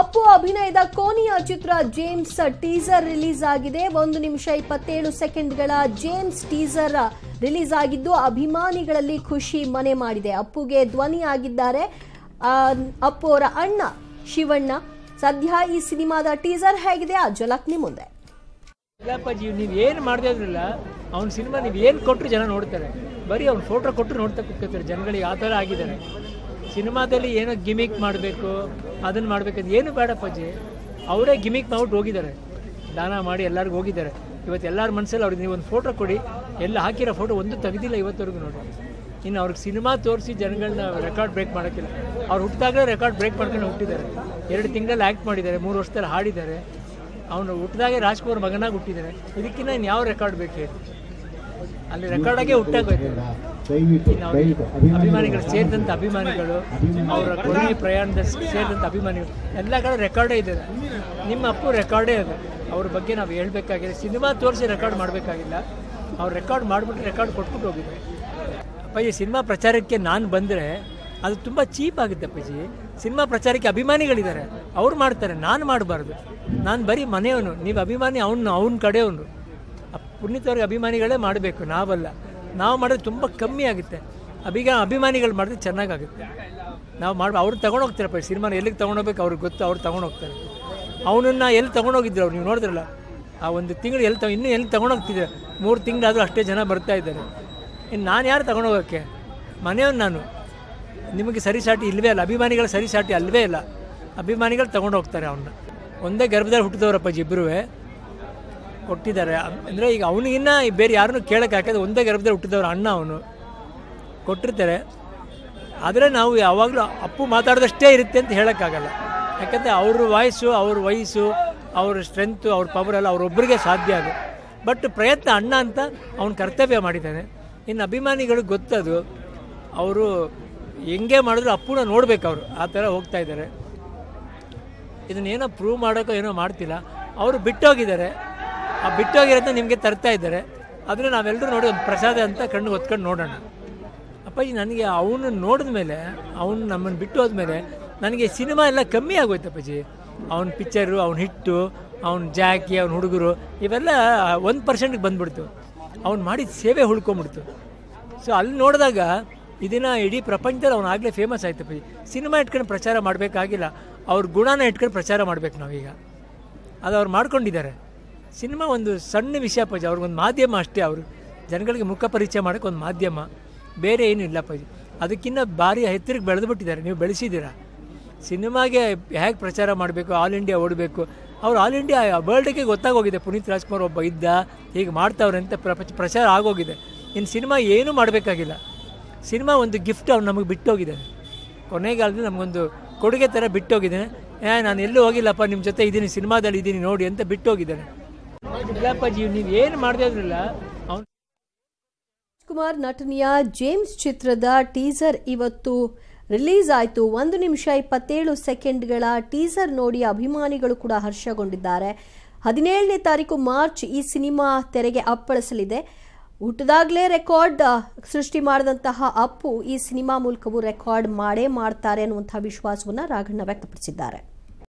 ಅಪ್ಪು ಅಭಿನಯದ ಕೋನಿಯ ಚಿತ್ರ ಜೇಮ್ಸ್ ಟೀಸರ್ ರಿಲೀಸ್ ಆಗಿದೆ. ಒಂದು ನಿಮಿಷ ಇಪ್ಪತ್ತೇಳು ಸೆಕೆಂಡ್ಗಳ ಜೇಮ್ಸ್ ಟೀಸರ್ ರಿಲೀಸ್ ಆಗಿದ್ದು ಅಭಿಮಾನಿಗಳಲ್ಲಿ ಖುಷಿ ಮನೆ ಮಾಡಿದೆ. ಅಪ್ಪುಗೆ ಧ್ವನಿ ಆಗಿದ್ದಾರೆ ಆ, ಅಪ್ಪು ಅವರ ಅಣ್ಣ ಶಿವಣ್ಣ. ಸದ್ಯ ಈ ಸಿನಿಮಾದ ಟೀಸರ್ ಹೇಗಿದೆ? ಆ ಜಲಕ್ ನಿಮ್ಮ ಮುಂದೆ ನೀವು ಏನು ಮಾಡದೇ ಅವ್ನ ಸಿನಿಮಾ ನೀವು ಏನು ಕೊಟ್ಟರು ಜನ ನೋಡ್ತಾರೆ. ಬರೀ ಅವ್ನ ಫೋಟೋ ಕೊಟ್ಟರು ನೋಡ್ತಾ ಕೂತ್ಕೋತಾರೆ ಜನಗಳಿಗೆ ಆ ಥರ ಆಗಿದ್ದಾರೆ. ಸಿನಿಮಾದಲ್ಲಿ ಏನೋ ಗಿಮಿಕ್ ಮಾಡಬೇಕು ಅದನ್ನು ಮಾಡಬೇಕಂತ ಏನು ಬೇಡಪ್ಪಾಜಿ ಅವರೇ ಗಿಮಿಕ್ ಮಾಡ್ಬಿಟ್ಟು ಹೋಗಿದ್ದಾರೆ. ದಾನ ಮಾಡಿ ಎಲ್ಲರಿಗೂ ಹೋಗಿದ್ದಾರೆ. ಇವತ್ತು ಎಲ್ಲರ ಮನಸ್ಸಲ್ಲಿ ಅವ್ರಿಗೆ ನೀವು ಒಂದು ಫೋಟೋ ಕೊಡಿ. ಎಲ್ಲ ಹಾಕಿರೋ ಫೋಟೋ ಒಂದು ತೆಗೆದಿಲ್ಲ ಇವತ್ತವರೆಗೂ ನೋಡಿ. ಇನ್ನು ಅವ್ರಿಗೆ ಸಿನಿಮಾ ತೋರಿಸಿ ಜನಗಳನ್ನ ರೆಕಾರ್ಡ್ ಬ್ರೇಕ್ ಮಾಡೋಕ್ಕಿಲ್ಲ. ಅವ್ರು ಹುಟ್ಟಿದಾಗಲೇ ರೆಕಾರ್ಡ್ ಬ್ರೇಕ್ ಮಾಡ್ಕೊಂಡು ಹುಟ್ಟಿದ್ದಾರೆ. ಎರಡು ತಿಂಗಳಲ್ಲಿ ಆ್ಯಕ್ಟ್ ಮಾಡಿದ್ದಾರೆ, ಮೂರು ವರ್ಷದಲ್ಲಿ ಹಾಡಿದ್ದಾರೆ. ಅವನು ಹುಟ್ಟಿದಾಗೆ ರಾಜ್ಕುಮಾರ್ ಮಗನಾಗಿ ಹುಟ್ಟಿದ್ದಾರೆ. ಇದಕ್ಕಿಂತ ಇನ್ನು ಯಾವ ರೆಕಾರ್ಡ್ ಬೇಕು? ಅಲ್ಲಿ ರೆಕಾರ್ಡಾಗೆ ಹುಟ್ಟಾಗೋಯ್ತು. ಅಭಿಮಾನಿಗಳು. ಸೇರಿದಂಥ ಅಭಿಮಾನಿಗಳು ಅವರ ಕೊನೆಯ ಪ್ರಯಾಣದ ಸೇರಿದಂಥ ಅಭಿಮಾನಿಗಳು. ಎಲ್ಲ ಕಡೆ ರೆಕಾರ್ಡೇ ಇದೆ. ನಿಮ್ಮ ಅಪ್ಪು ರೆಕಾರ್ಡೇ ಇದೆ ಅವ್ರ ಬಗ್ಗೆ ನಾವು ಹೇಳಬೇಕಾಗಿದೆ. ಸಿನಿಮಾ ತೋರಿಸಿ ರೆಕಾರ್ಡ್ ಮಾಡಬೇಕಾಗಿಲ್ಲ. ಅವ್ರು ರೆಕಾರ್ಡ್ ಮಾಡಿಬಿಟ್ಟು ರೆಕಾರ್ಡ್ ಕೊಟ್ಬಿಟ್ಟು ಹೋಗಿದ್ದೆ ಅಪ್ಪಾಜಿ ಸಿನಿಮಾ ಪ್ರಚಾರಕ್ಕೆ ನಾನು ಬಂದರೆ ಅದು ತುಂಬ ಚೀಪ್ ಆಗುತ್ತೆ ಅಪ್ಪಾಜಿ. ಸಿನಿಮಾ ಪ್ರಚಾರಕ್ಕೆ ಅಭಿಮಾನಿಗಳಿದ್ದಾರೆ. ಅವ್ರು ಮಾಡ್ತಾರೆ. ನಾನು ಮಾಡಬಾರ್ದು. ನಾನು ಬರೀ ಮನೆಯವನು. ನೀವು ಅಭಿಮಾನಿ ಅವನು ಅವನ ಕಡೆಯವನು. ಪುಣ್ಯತವ್ರಿಗೆ ಅಭಿಮಾನಿಗಳೇ ಮಾಡಬೇಕು. ನಾವಲ್ಲ. ನಾವು ಮಾಡಿದ್ರೆ ತುಂಬ ಕಮ್ಮಿ ಆಗುತ್ತೆ. ಅಭಿಗ ಅಭಿಮಾನಿಗಳು ಮಾಡಿದ್ರೆ ಚೆನ್ನಾಗಾಗುತ್ತೆ. ನಾವು ಮಾಡಿ ಅವ್ರು ತೊಗೊಂಡೋಗ್ತಾರಪ್ಪ ಸಿನಿಮಾನ ಎಲ್ಲಿಗೆ ತೊಗೊಂಡೋಗ್ಬೇಕು ಅವ್ರಿಗೆ ಗೊತ್ತು, ಅವ್ರು ತೊಗೊಂಡೋಗ್ತಾರೆ ಅವನನ್ನು ಎಲ್ಲಿ ತೊಗೊಂಡೋಗಿದ್ರು ಅವ್ರು, ನೀವು ನೋಡಿದ್ರಲ್ಲ? ಆ ಒಂದು ತಿಂಗಳು ಎಲ್ಲಿ ತ, ಇನ್ನೂ ಎಲ್ಲಿ ತೊಗೊಂಡೋಗ್ತಿದ್ದೆ ಮೂರು ತಿಂಗಳಾದರೂ ಅಷ್ಟೇ ಜನ ಬರ್ತಾ ಇದ್ದಾರೆ. ಇನ್ನು ನಾನು ಯಾರು ತೊಗೊಂಡೋಗೋಕ್ಕೆ ಮನೆಯವನು ನಾನು. ನಿಮಗೆ ಸರಿಸಾಟಿ ಇಲ್ಲವೇ ಇಲ್ಲ ಅಭಿಮಾನಿಗಳ ಸರಿಸಾಟಿ ಅಲ್ಲವೇ ಇಲ್ಲ. ಅಭಿಮಾನಿಗಳು ತೊಗೊಂಡೋಗ್ತಾರೆ ಅವನ್ನ ಒಂದೇ ಗರ್ಭದಲ್ಲಿ ಹುಟ್ಟಿದವರಪ್ಪ ಇಬ್ಬರೂ ಕೊಟ್ಟಿದ್ದಾರೆ. ಅಂದರೆ ಈಗ ಅವನಿಗಿನ್ನ ಬೇರೆ ಯಾರನ್ನೂ ಕೇಳೋಕೆ ಹಾಕಿದ್ರೆ ಒಂದೇ ಗರ್ಭದಲ್ಲಿ ಹುಟ್ಟಿದವರು ಅಣ್ಣ ಅವನು ಕೊಟ್ಟಿರ್ತಾರೆ. ಆದರೆ ನಾವು ಯಾವಾಗಲೂ ಅಪ್ಪು ಮಾತಾಡಿದಷ್ಟೇ ಇರುತ್ತೆ ಅಂತ ಹೇಳೋಕ್ಕಾಗಲ್ಲ. ಯಾಕಂದರೆ ಅವ್ರ ವಾಯ್ಸು ಅವ್ರ ವಯಸ್ಸು, ಅವ್ರ ಸ್ಟ್ರೆಂತು ಅವ್ರ ಪವರ್ ಎಲ್ಲ ಅವರೊಬ್ಬರಿಗೆ ಸಾಧ್ಯ ಅದು. ಬಟ್ ಪ್ರಯತ್ನ ಅಣ್ಣ ಅಂತ ಅವನು ಕರ್ತವ್ಯ ಮಾಡಿದ್ದಾನೆ. ಇನ್ನು ಅಭಿಮಾನಿಗಳಿಗೆ ಗೊತ್ತದು, ಅವರು ಹೆಂಗೆ ಮಾಡಿದ್ರು ಅಪ್ಪುನ ನೋಡಬೇಕು ಅವರು. ಆ ಥರ ಹೋಗ್ತಾ ಇದ್ದಾರೆ. ಇದನ್ನೇನೋ ಪ್ರೂವ್ ಮಾಡೋಕ್ಕೋ ಏನೋ ಮಾಡ್ತಿಲ್ಲ. ಅವರು ಬಿಟ್ಟೋಗಿದ್ದಾರೆ. ಆ ಬಿಟ್ಟೋಗಿರೋದನ್ನ ನಿಮಗೆ ತರ್ತಾ ಇದ್ದಾರೆ. ಆದರೆ ನಾವೆಲ್ಲರೂ ನೋಡಿ ಒಂದು ಪ್ರಸಾದ ಅಂತ ಕಣ್ಣು ಹೊತ್ಕೊಂಡು ನೋಡೋಣ. ಅಪ್ಪಾಜಿ, ನನಗೆ ಅವನು ನೋಡಿದ ಮೇಲೆ, ಅವನು ನಮ್ಮನ್ನು ಬಿಟ್ಟು ಹೋದ್ಮೇಲೆ ನನಗೆ ಸಿನಿಮಾ ಎಲ್ಲ ಕಮ್ಮಿ ಆಗೋಯ್ತು ಅಪ್ಪಾಜಿ. ಅವ್ನ ಪಿಕ್ಚರು, ಅವ್ನ ಹಿಟ್ಟು, ಅವ್ನ ಜಾಕಿ, ಅವ್ನ ಹುಡುಗರು, ಇವೆಲ್ಲ ಒಂದು ಪರ್ಸೆಂಟ್ಗೆ ಬಂದ್ಬಿಡ್ತು. ಅವ್ನು ಮಾಡಿದ ಸೇವೆ ಉಳ್ಕೊಂಬಿಡ್ತು. ಸೊ ಅಲ್ಲಿ ನೋಡಿದಾಗ ಇದನ್ನು ಇಡೀ ಪ್ರಪಂಚದಲ್ಲಿ ಅವ್ನು ಆಗಲೇ ಫೇಮಸ್ ಆಯ್ತು ಅಪ್ಪಾಜಿ. ಸಿನಿಮಾ ಇಟ್ಕೊಂಡು ಪ್ರಚಾರ ಮಾಡಬೇಕಾಗಿಲ್ಲ. ಅವ್ರ ಗುಣನ ಇಟ್ಕೊಂಡು ಪ್ರಚಾರ ಮಾಡಬೇಕು ನಾವೀಗ. ಅದು ಅವ್ರು ಮಾಡ್ಕೊಂಡಿದ್ದಾರೆ. ಸಿನಿಮಾ ಒಂದು ಸಣ್ಣ ವಿಷಯ, ಅಪ್ಪಾಜಿ. ಅವ್ರಿಗೊಂದು ಮಾಧ್ಯಮ ಅಷ್ಟೇ ಅವರು. ಜನಗಳಿಗೆ ಮುಖ ಪರಿಚಯ ಮಾಡೋಕ್ಕೆ ಒಂದು ಮಾಧ್ಯಮ. ಬೇರೆ ಏನೂ ಇಲ್ಲ, ಅಪ್ಪಾಜಿ. ಅದಕ್ಕಿಂತ ಭಾರಿ ಎತ್ತರಕ್ಕೆ ಬೆಳೆದು ಬಿಟ್ಟಿದ್ದಾರೆ ನೀವು ಬೆಳೆಸಿದ್ದೀರಾ? ಸಿನಿಮಾಗೆ ಹೇಗೆ ಪ್ರಚಾರ ಮಾಡಬೇಕು? ಆಲ್ ಇಂಡಿಯಾ ಓಡಬೇಕು. ಅವ್ರು ಆಲ್ ಇಂಡಿಯಾ ವರ್ಲ್ಡ್ಗೆ ಗೊತ್ತಾಗೋಗಿದೆ. ಪುನೀತ್ ರಾಜ್ಕುಮಾರ್ ಒಬ್ಬ ಇದ್ದ, ಹೀಗೆ ಮಾಡ್ತಾವ್ರೆ ಅಂತ ಪ್ರಚಾರ ಆಗೋಗಿದೆ. ಇನ್ನು ಸಿನಿಮಾ ಏನೂ ಮಾಡಬೇಕಾಗಿಲ್ಲ. ಸಿನಿಮಾ ಒಂದು ಗಿಫ್ಟ್ ಅವ್ರು ನಮಗೆ ಬಿಟ್ಟೋಗಿದ್ದಾನೆ ಕೊನೆಗಾಲದಲ್ಲಿ ನಮಗೊಂದು ಕೊಡುಗೆ ಥರ ಬಿಟ್ಟೋಗಿದ್ದಾನೆ ನಾನು ಎಲ್ಲೂ ಹೋಗಿಲ್ಲಪ್ಪ, ನಿಮ್ಮ ಜೊತೆ ಇದ್ದೀನಿ, ಸಿನಿಮಾದಲ್ಲಿ ಇದ್ದೀನಿ ನೋಡಿ ಅಂತ ಬಿಟ್ಟೋಗಿದ್ದಾನೆ ಇಲ್ಲಪ್ಪಾಜಿ ನೀವು ಏನು ಇದ್ರಲ್ಲ ಕುಮಾರ್ ನಟನೆಯ ಜೇಮ್ಸ್ ಚಿತ್ರದ ಟೀಸರ್ ಇವತ್ತು ರಿಲೀಸ್ ಆಯಿತು. ಒಂದು ನಿಮಿಷ ಇಪ್ಪತ್ತೇಳು ಸೆಕೆಂಡ್ಗಳ ಟೀಸರ್ ನೋಡಿ ಅಭಿಮಾನಿಗಳು ಕೂಡ ಹರ್ಷಗೊಂಡಿದ್ದಾರೆ. ಹದಿನೇಳನೇ ತಾರೀಕು ಮಾರ್ಚ್ ಈ ಸಿನಿಮಾ ತೆರೆಗೆ ಅಪ್ಪಳಿಸಲಿದೆ. ಹುಟ್ಟದಾಗಲೇ ರೆಕಾರ್ಡ್ ಸೃಷ್ಟಿ ಮಾಡಿದಂತಹ ಅಪ್ಪು ಈ ಸಿನಿಮಾ ಮೂಲಕವೂ ರೆಕಾರ್ಡ್ ಮಾಡೇ ಮಾಡ್ತಾರೆ ಅನ್ನುವಂಥ ವಿಶ್ವಾಸವನ್ನು ರಾಘಣ್ಣ ವ್ಯಕ್ತಪಡಿಸಿದ್ದಾರೆ.